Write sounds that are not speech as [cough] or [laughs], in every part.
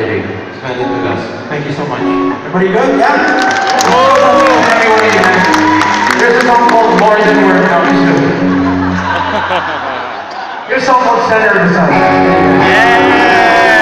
kidding. Spend it with us. Thank you so much. Everybody good? Yeah? Oh, everybody, man. There's a song called More Than Words. No, just kidding. Here's a song called Center of the Sun. basis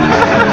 Ha ha ha!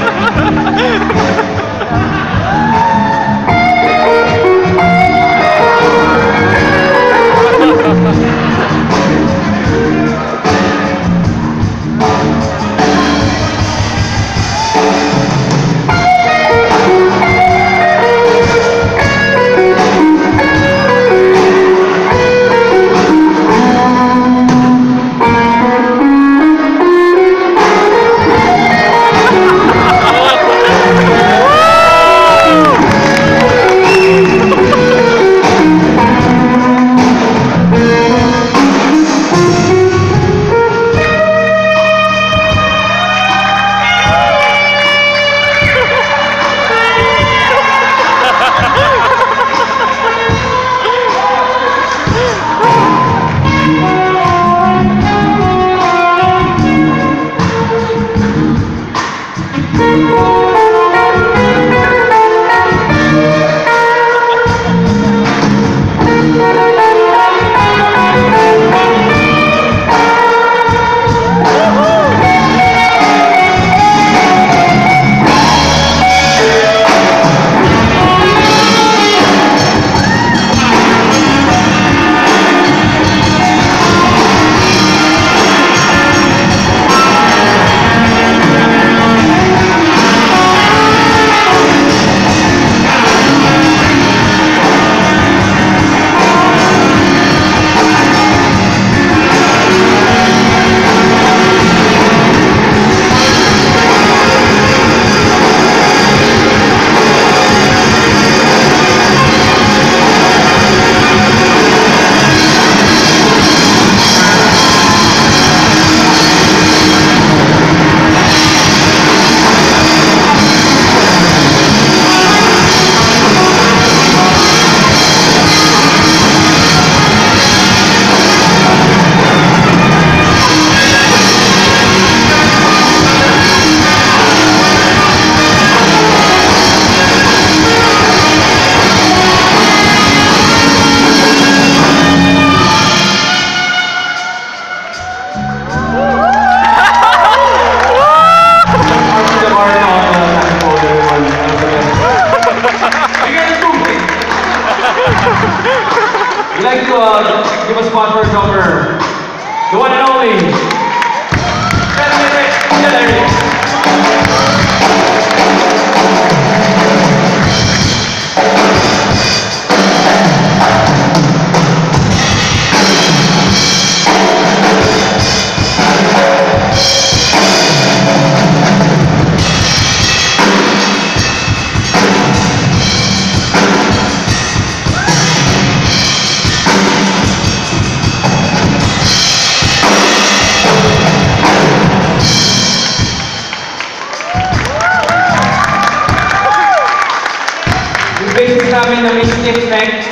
Disrespect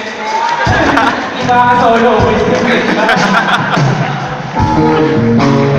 Iba rồi. [laughs]